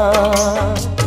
love.